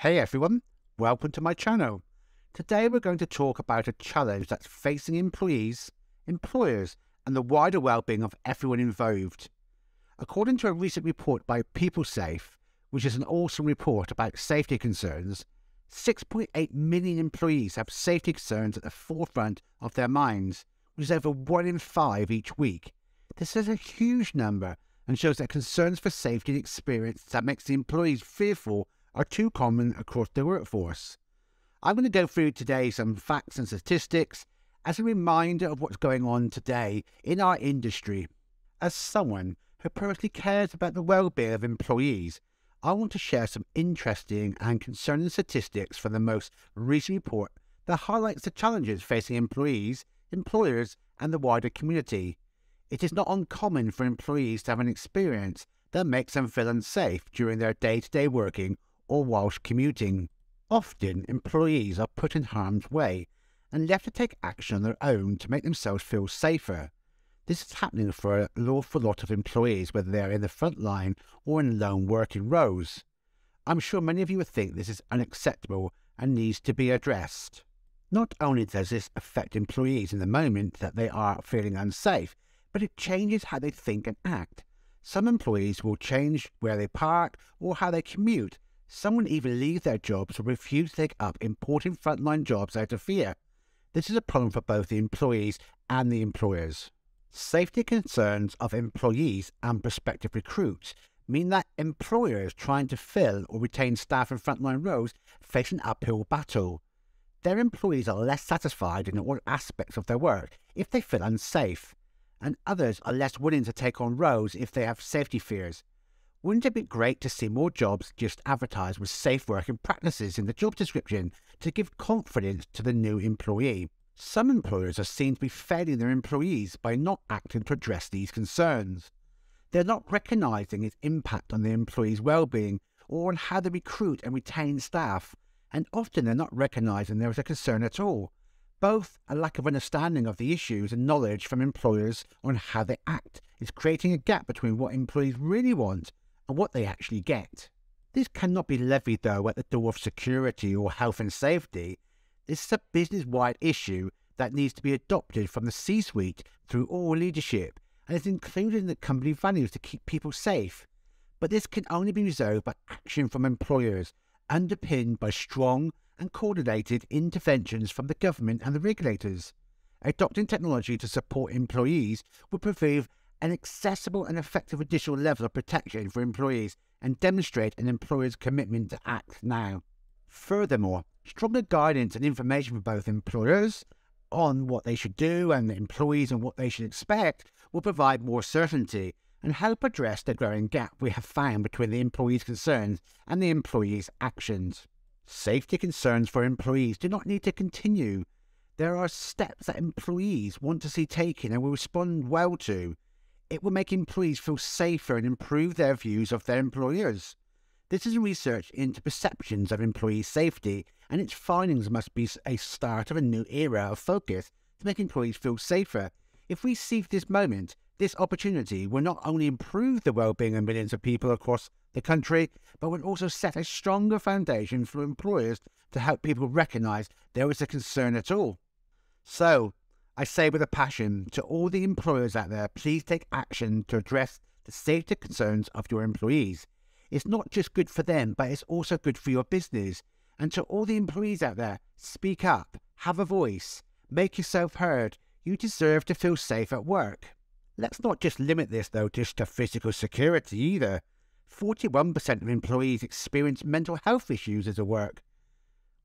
Hey everyone, welcome to my channel. Today we're going to talk about a challenge that's facing employees, employers, and the wider well-being of everyone involved. According to a recent report by PeopleSafe, which is an awesome report about safety concerns, 6.8 million employees have safety concerns at the forefront of their minds, which is over one in five each week. This is a huge number and shows that concerns for safety and experience that makes the employees fearful are too common across the workforce. I'm going to go through today some facts and statistics as a reminder of what's going on today in our industry. As someone who personally cares about the well-being of employees, I want to share some interesting and concerning statistics from the most recent report that highlights the challenges facing employees, employers, and the wider community. It is not uncommon for employees to have an experience that makes them feel unsafe during their day to day working or whilst commuting. Often, employees are put in harm's way and left to take action on their own to make themselves feel safer. This is happening for an awful lot of employees, whether they are in the front line or in lone working roles. I'm sure many of you would think this is unacceptable and needs to be addressed. Not only does this affect employees in the moment that they are feeling unsafe, but it changes how they think and act. Some employees will change where they park or how they commute some will even leave their jobs or refuse to take up important frontline jobs out of fear. This is a problem for both the employees and the employers. Safety concerns of employees and prospective recruits mean that employers trying to fill or retain staff in frontline roles face an uphill battle. Their employees are less satisfied in all aspects of their work if they feel unsafe, and others are less willing to take on roles if they have safety fears. Wouldn't it be great to see more jobs just advertised with safe working practices in the job description to give confidence to the new employee? Some employers are seen to be failing their employees by not acting to address these concerns. They're not recognising its impact on the employee's well-being or on how they recruit and retain staff, and often they're not recognising there is a concern at all. Both a lack of understanding of the issues and knowledge from employers on how they act is creating a gap between what employees really want and what they actually get. This cannot be levied, though, at the door of security or health and safety. This is a business wide issue that needs to be adopted from the C suite through all leadership and is included in the company values to keep people safe. But this can only be resolved by action from employers, underpinned by strong and coordinated interventions from the government and the regulators. Adopting technology to support employees would prove an accessible and effective additional level of protection for employees and demonstrate an employer's commitment to act now. Furthermore, stronger guidance and information for both employers on what they should do and the employees on what they should expect will provide more certainty and help address the growing gap we have found between the employees' concerns and the employees' actions. Safety concerns for employees do not need to continue. There are steps that employees want to see taken and will respond well to it will make employees feel safer and improve their views of their employers. This is research into perceptions of employee safety, and its findings must be a start of a new era of focus to make employees feel safer. If we seize this moment, this opportunity will not only improve the well-being of millions of people across the country, but will also set a stronger foundation for employers to help people recognise there is a concern at all. So, I say with a passion to all the employers out there, please take action to address the safety concerns of your employees. It's not just good for them, but it's also good for your business. And to all the employees out there, speak up, have a voice, make yourself heard. You deserve to feel safe at work. Let's not just limit this, though, just to physical security either. 41% of employees experience mental health issues at work.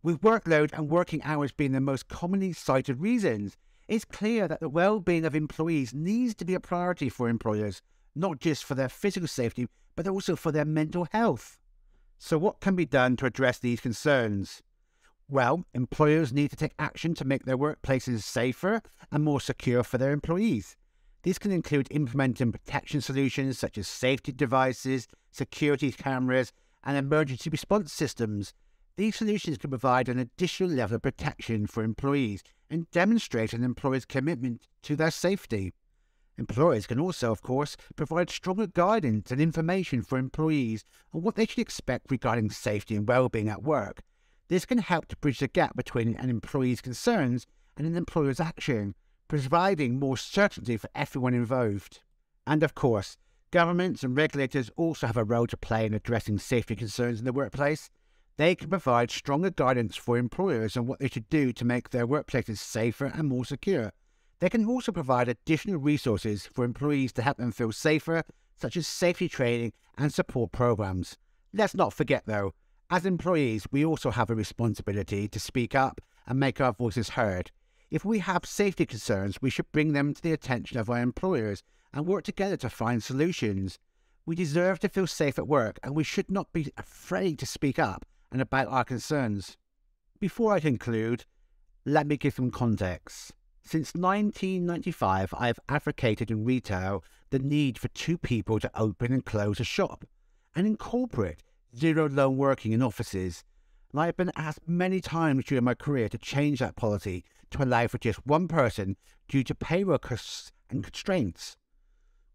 With workload and working hours being the most commonly cited reasons, it's clear that the well-being of employees needs to be a priority for employers, not just for their physical safety, but also for their mental health. So what can be done to address these concerns? Well, employers need to take action to make their workplaces safer and more secure for their employees. This can include implementing protection solutions such as safety devices, security cameras, and emergency response systems these solutions can provide an additional level of protection for employees and demonstrate an employer's commitment to their safety. Employers can also, of course, provide stronger guidance and information for employees on what they should expect regarding safety and well-being at work. This can help to bridge the gap between an employee's concerns and an employer's action, providing more certainty for everyone involved. And of course, governments and regulators also have a role to play in addressing safety concerns in the workplace. They can provide stronger guidance for employers on what they should do to make their workplaces safer and more secure. They can also provide additional resources for employees to help them feel safer, such as safety training and support programs. Let's not forget, though, as employees, we also have a responsibility to speak up and make our voices heard. If we have safety concerns, we should bring them to the attention of our employers and work together to find solutions. We deserve to feel safe at work and we should not be afraid to speak up and about our concerns. Before I conclude, let me give some context. Since 1995, I have advocated in retail the need for two people to open and close a shop, and in corporate, zero lone working in offices. And I have been asked many times during my career to change that policy to allow for just one person due to payroll costs and constraints,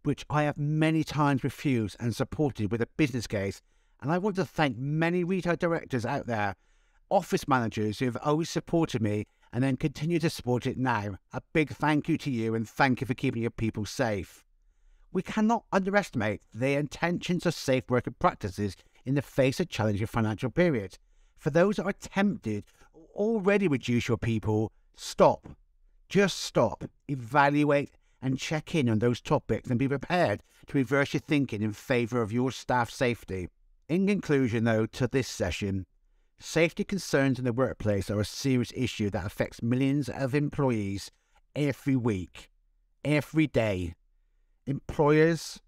which I have many times refused and supported with a business case. And I want to thank many retail directors out there, office managers who have always supported me and then continue to support it now. A big thank you to you and thank you for keeping your people safe. We cannot underestimate the intentions of safe working practices in the face of challenging financial periods. For those that are tempted, already reduce your people, stop. Just stop, evaluate, and check in on those topics and be prepared to reverse your thinking in favour of your staff safety. In conclusion, though, to this session, Safety concerns in the workplace are a serious issue that affects millions of employees every week, every day. Employers,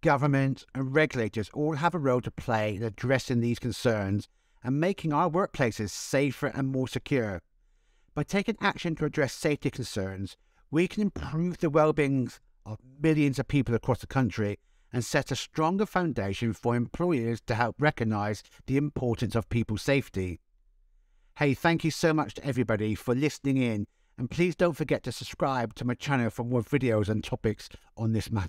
government, and regulators all have a role to play in addressing these concerns and making our workplaces safer and more secure. By taking action to address safety concerns, we can improve the well-being of millions of people across the country and set a stronger foundation for employers to help recognise the importance of people's safety. Hey, thank you so much to everybody for listening in, and please don't forget to subscribe to my channel for more videos and topics on this matter.